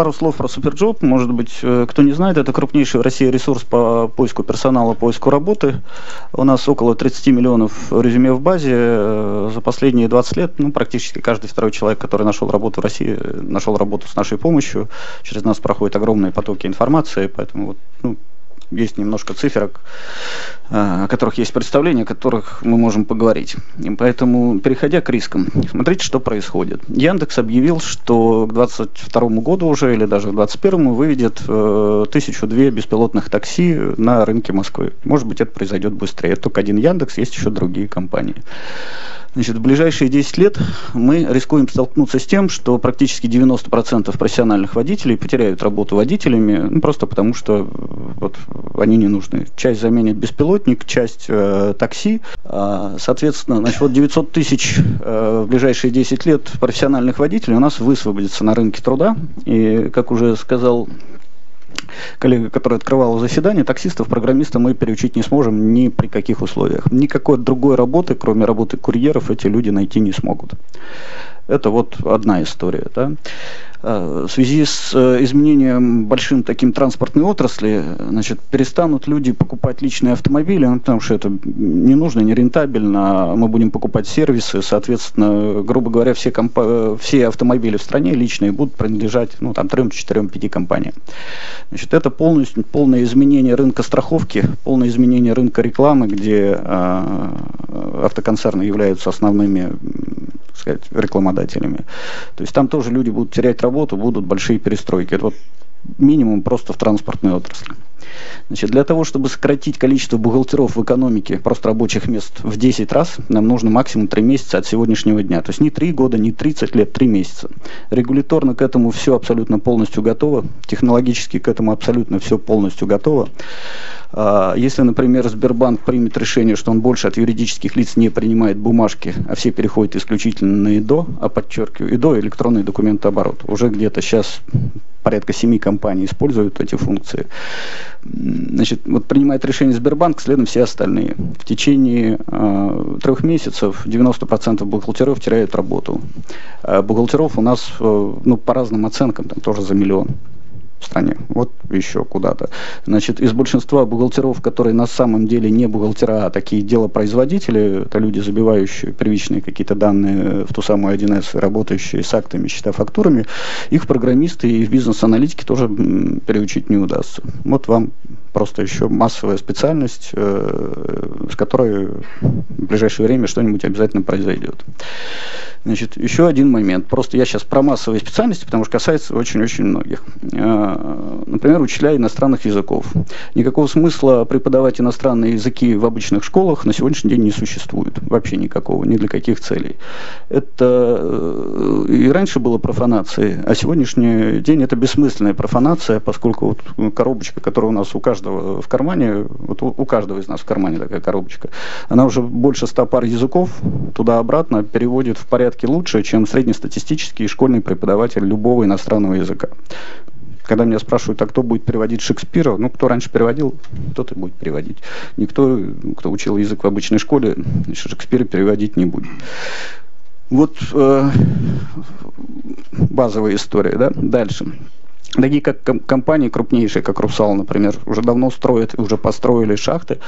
пару слов про SuperJob. Может быть, э, кто не знает, это крупнейший в России ресурс по поиску персонала, поиску работы. У нас около 30 миллионов резюме в базе. Э, за последние 20 лет ну, практически каждый второй человек, который нашел работу в России, нашел работу с нашей помощью. Через нас проходят огромные потоки информации, поэтому вот, ну, есть немножко циферок, а, о которых есть представление, о которых мы можем поговорить. И поэтому, переходя к рискам, смотрите, что происходит. Яндекс объявил, что к 2022 году уже, или даже к 2021 выведет э, тысячу две беспилотных такси на рынке Москвы. Может быть, это произойдет быстрее. Это только один Яндекс, есть еще другие компании. Значит, в ближайшие 10 лет мы рискуем столкнуться с тем, что практически 90% профессиональных водителей потеряют работу водителями, ну, просто потому что вот, они не нужны. Часть заменит беспилотник, часть э, такси. А, соответственно, значит, вот 900 тысяч э, в ближайшие 10 лет профессиональных водителей у нас высвободится на рынке труда. И, как уже сказал коллега, который открывал заседание, таксистов, программистов мы переучить не сможем ни при каких условиях. Никакой другой работы, кроме работы курьеров, эти люди найти не смогут. Это вот одна история. Да? Э, в связи с э, изменением большим таким транспортной отрасли, значит, перестанут люди покупать личные автомобили, ну, потому что это не нужно, не рентабельно, а мы будем покупать сервисы, соответственно, грубо говоря, все, компа- все автомобили в стране личные будут принадлежать, ну, там, трем, четырем, пяти компаниям. Значит, это полностью, полное изменение рынка страховки, полное изменение рынка рекламы, где э, автоконцерны являются основными сказать, рекламодателями. То есть там тоже люди будут терять работу, будут большие перестройки. Это вот минимум просто в транспортной отрасли. Значит, для того, чтобы сократить количество бухгалтеров в экономике, просто рабочих мест в 10 раз, нам нужно максимум 3 месяца от сегодняшнего дня. То есть не 3 года, не 30 лет, 3 месяца. Регуляторно к этому все абсолютно полностью готово, технологически к этому абсолютно все полностью готово. А, если, например, Сбербанк примет решение, что он больше от юридических лиц не принимает бумажки, а все переходят исключительно на ИДО, а подчеркиваю, ИДО, электронный документооборот, уже где-то сейчас порядка семи компаний используют эти функции. Значит, вот принимает решение Сбербанк, следом все остальные. В течение э, трех месяцев 90% бухгалтеров теряют работу. А бухгалтеров у нас, э, ну, по разным оценкам, там тоже за миллион стране. Вот еще куда-то. Значит, из большинства бухгалтеров, которые на самом деле не бухгалтера, а такие делопроизводители, это люди, забивающие первичные какие-то данные в ту самую 1С, работающие с актами, счета, фактурами, их программисты и в бизнес-аналитике тоже переучить не удастся. Вот вам просто еще массовая специальность, э, с которой в ближайшее время что-нибудь обязательно произойдет. Значит, еще один момент. Просто я сейчас про массовые специальности, потому что касается очень-очень многих. Э, например, учителя иностранных языков. Никакого смысла преподавать иностранные языки в обычных школах на сегодняшний день не существует. Вообще никакого, ни для каких целей. Это э, и раньше было профанацией, а сегодняшний день это бессмысленная профанация, поскольку вот коробочка, которая у нас у каждого в кармане, вот у каждого из нас в кармане такая коробочка, она уже больше ста пар языков туда-обратно переводит в порядке лучше, чем среднестатистический школьный преподаватель любого иностранного языка. Когда меня спрашивают, а кто будет переводить Шекспира, ну, кто раньше переводил, тот и будет переводить. Никто, кто учил язык в обычной школе, Шекспира переводить не будет. Вот э, базовая история, да? Дальше. Такие как компании крупнейшие, как Русал, например, уже давно строят уже построили шахты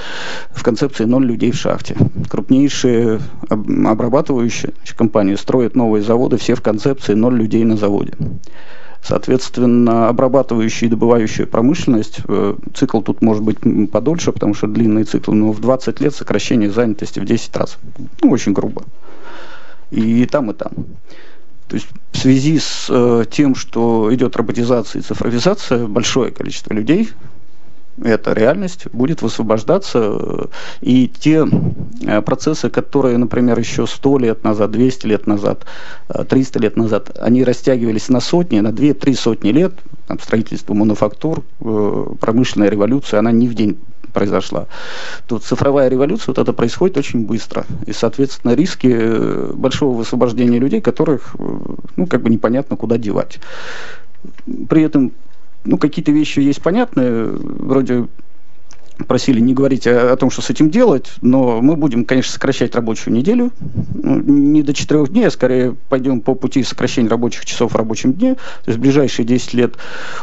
в концепции ноль людей в шахте. Крупнейшие обрабатывающие компании строят новые заводы все в концепции ноль людей на заводе. Соответственно, обрабатывающая и добывающая промышленность, э, цикл тут может быть подольше, потому что длинный цикл, но в 20 лет сокращение занятости в 10 раз. Ну, очень грубо. И там, и там. То есть в связи с э, тем, что идет роботизация и цифровизация, большое количество людей, эта реальность будет высвобождаться, э, и те э, процессы, которые, например, еще 100 лет назад, 200 лет назад, 300 э, лет назад, они растягивались на сотни, на 2-3 сотни лет, там, строительство мануфактур, промышленная революция, она не в день произошла, то цифровая революция, вот это происходит очень быстро. И, соответственно, риски э, большого высвобождения людей, которых, э, ну, как бы непонятно куда девать. При этом, ну, какие-то вещи есть понятные, вроде просили не говорить о, о том, что с этим делать, но мы будем, конечно, сокращать рабочую неделю. Ну, не до четырех дней, а скорее пойдем по пути сокращения рабочих часов в рабочем дне. То есть в ближайшие 10 лет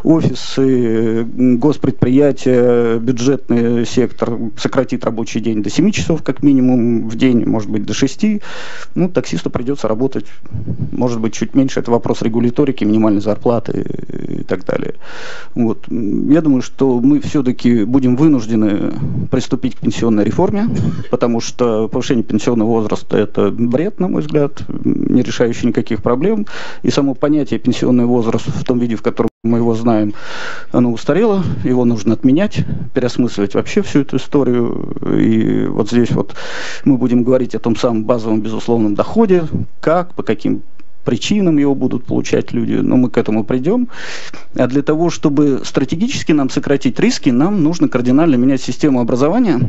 офисы, госпредприятия, бюджетный сектор сократит рабочий день до 7 часов как минимум в день, может быть, до 6. Ну, таксисту придется работать, может быть, чуть меньше. Это вопрос регуляторики, минимальной зарплаты и так далее. Вот. Я думаю, что мы все-таки будем вынуждены приступить к пенсионной реформе, потому что повышение пенсионного возраста – это бред, на мой взгляд, не решающий никаких проблем. И само понятие пенсионный возраст в том виде, в котором мы его знаем, оно устарело, его нужно отменять, переосмысливать вообще всю эту историю. И вот здесь вот мы будем говорить о том самом базовом безусловном доходе, как, по каким причинам его будут получать люди, но мы к этому придем. А для того, чтобы стратегически нам сократить риски, нам нужно кардинально менять систему образования,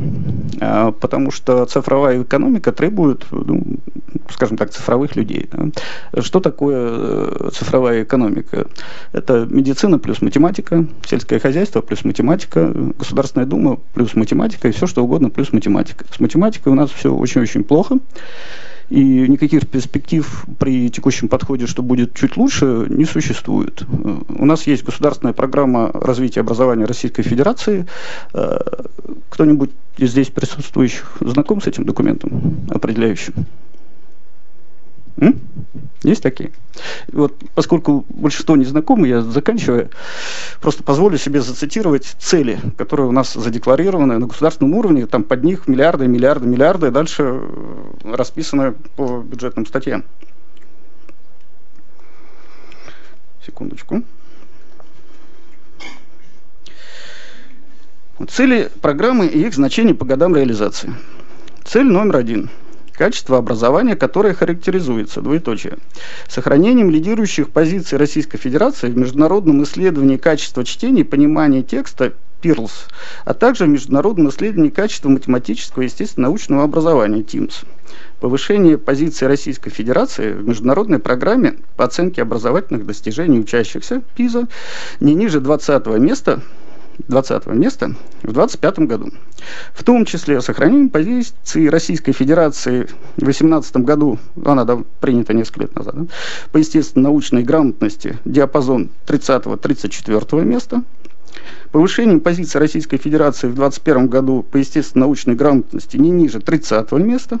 а, потому что цифровая экономика требует, ну, скажем так, цифровых людей. Что такое э, цифровая экономика? Это медицина плюс математика, сельское хозяйство плюс математика, Государственная Дума плюс математика и все что угодно плюс математика. С математикой у нас все очень-очень плохо. И никаких перспектив при текущем подходе, что будет чуть лучше, не существует. У нас есть государственная программа развития образования Российской Федерации. Э, кто-нибудь из здесь присутствующих знаком с этим документом определяющим? Есть такие? Вот, поскольку большинство не знакомы, я заканчиваю, просто позволю себе зацитировать цели, которые у нас задекларированы на государственном уровне, там под них миллиарды, миллиарды, миллиарды, и дальше э, расписаны по бюджетным статьям. Секундочку. Цели программы и их значение по годам реализации. Цель номер один – качество образования, которое характеризуется, двоеточие, сохранением лидирующих позиций Российской Федерации в международном исследовании качества чтения и понимания текста PIRLS, а также в международном исследовании качества математического и естественно-научного образования TIMSS. Повышение позиции Российской Федерации в международной программе по оценке образовательных достижений учащихся ПИЗа не ниже 20 места 20 места в 2025 году. В том числе сохранение позиции Российской Федерации в 2018 году, она да, принята несколько лет назад, да, по естественно-научной грамотности диапазон 30-34 места, повышением позиции Российской Федерации в 2021 году по естественно-научной грамотности не ниже 30 места,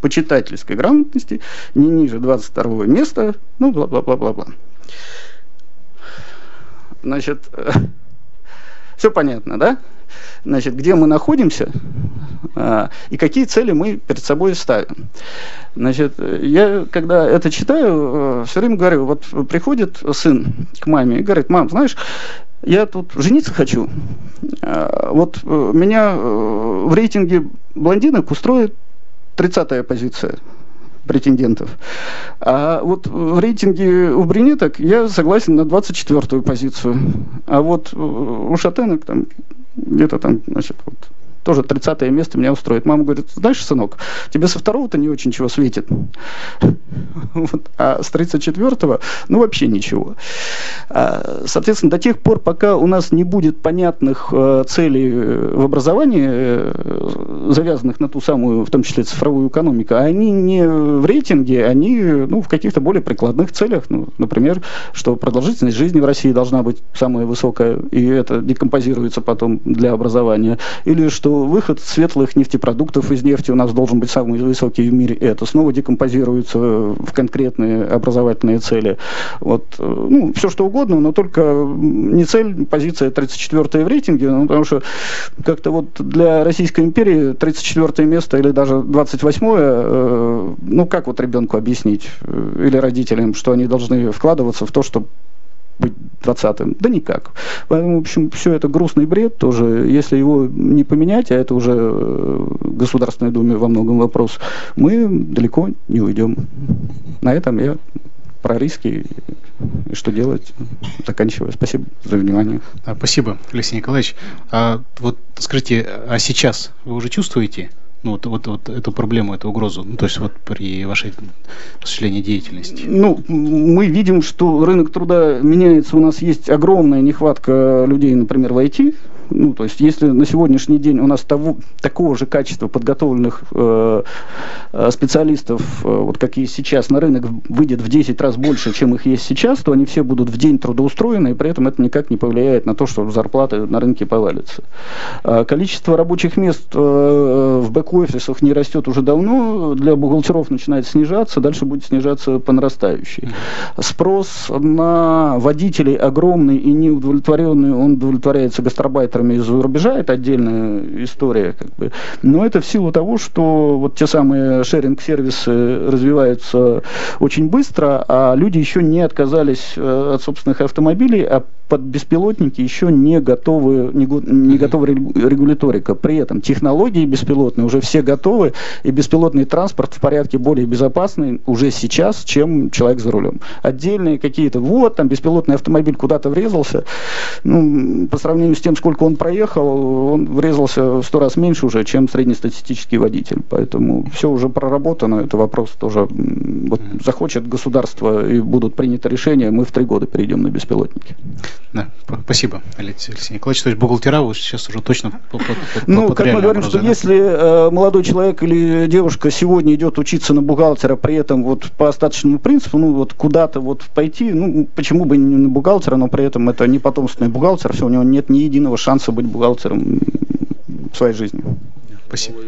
по читательской грамотности не ниже 22 места, ну, бла-бла-бла-бла-бла. Значит, Все понятно, да? Значит, где мы находимся а, и какие цели мы перед собой ставим. Значит, я, когда это читаю, э, все время говорю, вот приходит сын к маме и говорит, мам, знаешь, я тут жениться хочу. А, вот э, меня э, в рейтинге блондинок устроит 30-я позиция претендентов. А вот в рейтинге у брюнеток я согласен на 24-ю позицию. А вот у шатенок там где-то там, значит, вот тоже 30 место меня устроит. Мама говорит, знаешь, сынок, тебе со второго-то не очень чего светит. Вот. А с 34-го, ну, вообще ничего. А, соответственно, до тех пор, пока у нас не будет понятных э, целей э, в образовании, э, завязанных на ту самую, в том числе, цифровую экономику, они не в рейтинге, они ну, в каких-то более прикладных целях. Ну, например, что продолжительность жизни в России должна быть самая высокая, и это декомпозируется потом для образования. Или что выход светлых нефтепродуктов из нефти у нас должен быть самый высокий в мире. Это снова декомпозируется в конкретные образовательные цели. Вот, э, ну, все что угодно, но только не цель, позиция 34 в рейтинге, ну, потому что как-то вот для Российской империи 34 место или даже 28 э, ну как вот ребенку объяснить э, или родителям, что они должны вкладываться в то, чтобы быть 20-м? Да никак. Поэтому, в общем, все это грустный бред тоже. Если его не поменять, а это уже э, Государственной Думе во многом вопрос, мы далеко не уйдем. На этом я про риски и что делать. Заканчиваю. Спасибо за внимание. Спасибо, Алексей Николаевич. А вот скажите, а сейчас вы уже чувствуете ну, вот, вот, вот эту проблему, эту угрозу, ну, то есть вот при вашей осуществлении деятельности? Ну, мы видим, что рынок труда меняется, у нас есть огромная нехватка людей, например, в IT, Ну, то есть, если на сегодняшний день у нас того, такого же качества подготовленных э, э специалистов, э, вот какие сейчас на рынок выйдет в 10 раз больше, чем их есть сейчас, то они все будут в день трудоустроены, и при этом это никак не повлияет на то, что зарплаты на рынке повалятся. А количество рабочих мест э, в бэк-офисах не растет уже давно, для бухгалтеров начинает снижаться, дальше будет снижаться по нарастающей. Спрос на водителей огромный и неудовлетворенный, он удовлетворяется гастарбайтерами из-за рубежа, это отдельная история. Как бы. Но это в силу того, что вот те самые шеринг-сервисы развиваются очень быстро, а люди еще не отказались э, от собственных автомобилей, а под беспилотники еще не готовы, не, не готовы регуляторика. При этом технологии беспилотные уже все готовы, и беспилотный транспорт в порядке более безопасный уже сейчас, чем человек за рулем. Отдельные какие-то, вот, там беспилотный автомобиль куда-то врезался, ну, по сравнению с тем, сколько он проехал, он врезался в сто раз меньше уже, чем среднестатистический водитель. Поэтому все уже проработано, это вопрос тоже, вот захочет государство и будут приняты решения, мы в три года перейдем на беспилотники. Да, спасибо, Алексей, Николаевич. То есть бухгалтера вы сейчас уже точно по, по, Ну, по как мы говорим, что если э, молодой человек или девушка сегодня идет учиться на бухгалтера, при этом вот по остаточному принципу, ну, вот куда-то вот пойти, ну, почему бы не на бухгалтера, но при этом это не потомственный бухгалтер, все, у него нет ни единого шанса быть бухгалтером в своей жизни. Спасибо.